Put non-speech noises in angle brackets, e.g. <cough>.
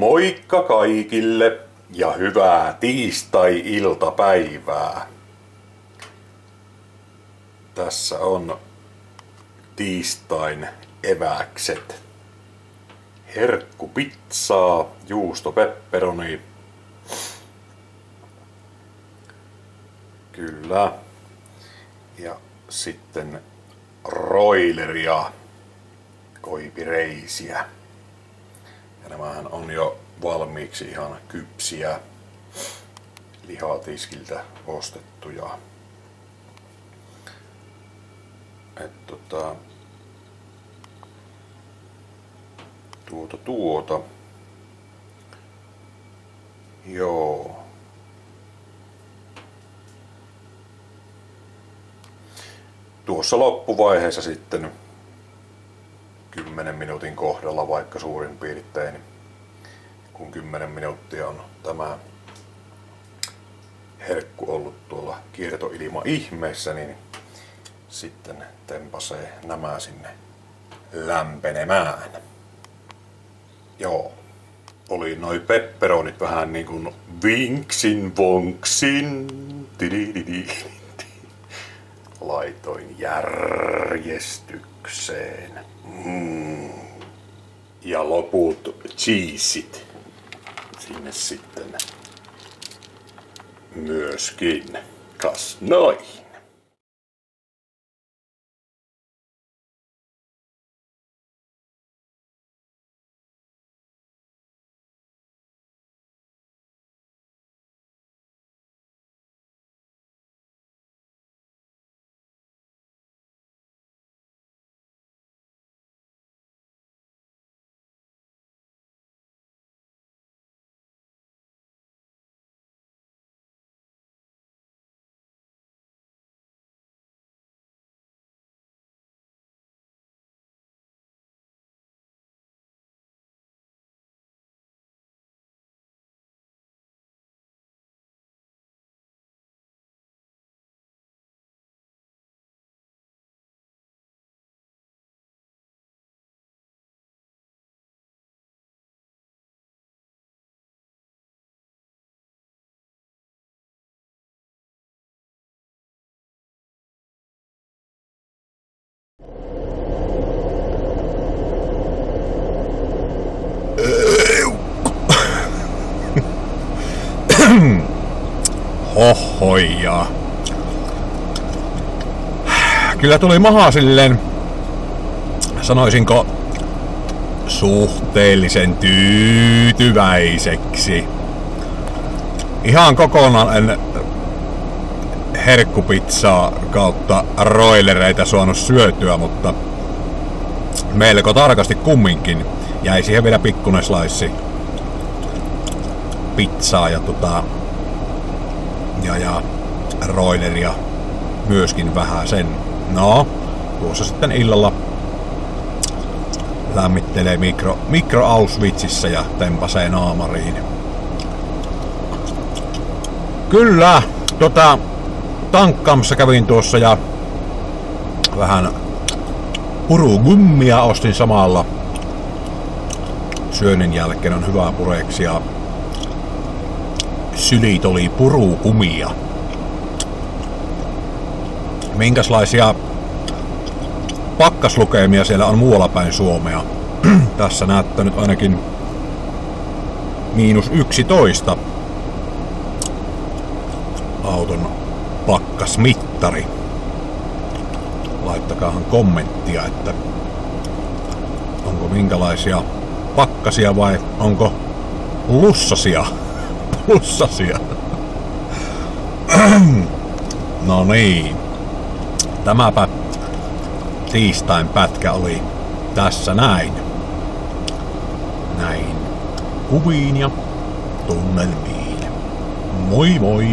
Moikka kaikille ja hyvää tiistai-iltapäivää. Tässä on tiistain eväkset. Herkku pizzaa, juusto pepperoni. Kyllä. Ja sitten roileria, koipireisiä. Ja nämähän on jo valmiiksi ihan kypsiä lihatiskiltä ostettuja. Et tota, tuota tuota. Joo. Tuossa loppuvaiheessa sitten 10 minuutin kohdalla vaikka suurin piirtein, kun 10 minuuttia on tämä herkku ollut tuolla kiertoilma ihmeessä, niin sitten tempasee nämä sinne lämpenemään. Joo. Oli noi pepperonit vähän niin kuin vinksin vonksin. Laitoin järjestykseen. Mm. Ja loput cheesit sinne sitten myöskin. Kas noin. Hohoja. Kyllä tuli maha silleen, sanoisinko, suhteellisen tyytyväiseksi. Ihan kokonaan en herkkupizzaa kautta roilereita suonut syötyä, mutta melko tarkasti kumminkin jäi siihen vielä pikkunen slice pizzaa ja tota, ja, ja roileria myöskin vähän sen. No, tuossa sitten illalla lämmittelee mikro, mikro Auschwitzissa ja tempasee naamariin. Kyllä, tota, tankkaamassa kävin tuossa ja vähän purugummia ostin samalla. Syönnin jälkeen on hyvää pureksia sylit oli purukumia. Minkälaisia pakkaslukemia siellä on muualla päin Suomea? <clears throat> Tässä näyttää nyt ainakin miinus 11 auton pakkasmittari. Laittakaahan kommenttia, että onko minkälaisia pakkasia vai onko lussasia plussasia. no niin. Tämäpä tiistain pätkä oli tässä näin. Näin kuviin ja tunnelmiin. Moi moi!